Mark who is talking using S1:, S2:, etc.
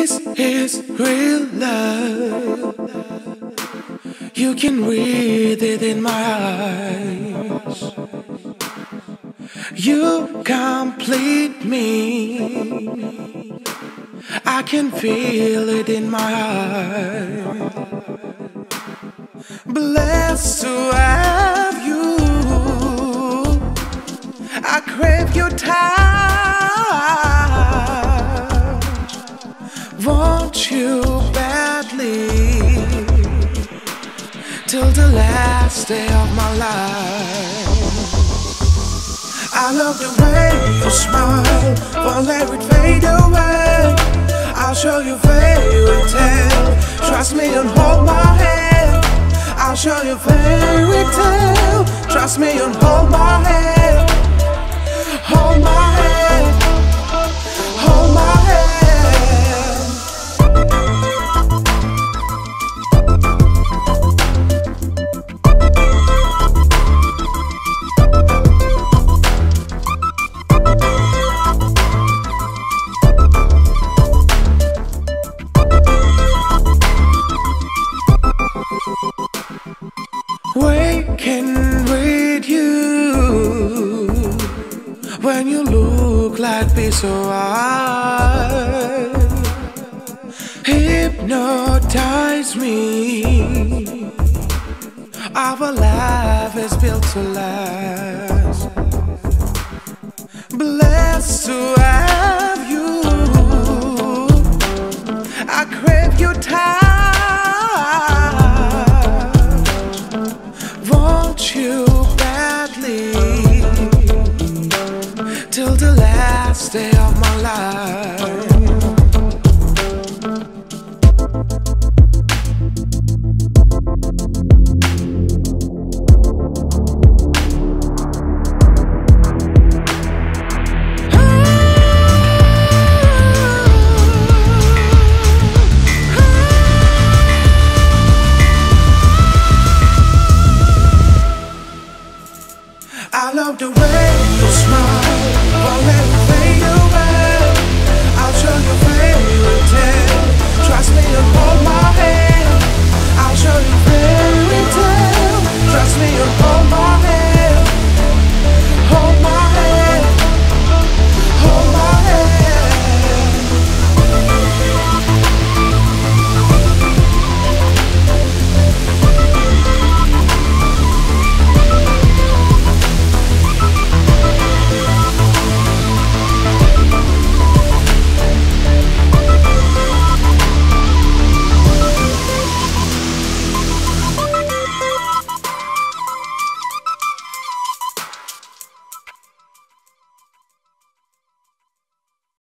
S1: This is real love. You can read it in my eyes. You complete me. I can feel it in my heart. Blessed to have you. I crave your touch. Want you badly till the last day of my life. I love the way you smile, won't let it fade away. I'll show you fairy tale. Trust me and hold my hand. I'll show you fairy tale. Trust me and hold my hand. When you look like this so I hypnotize me. Our life is built to last. Blessed have stay of my life. I love the way you smile.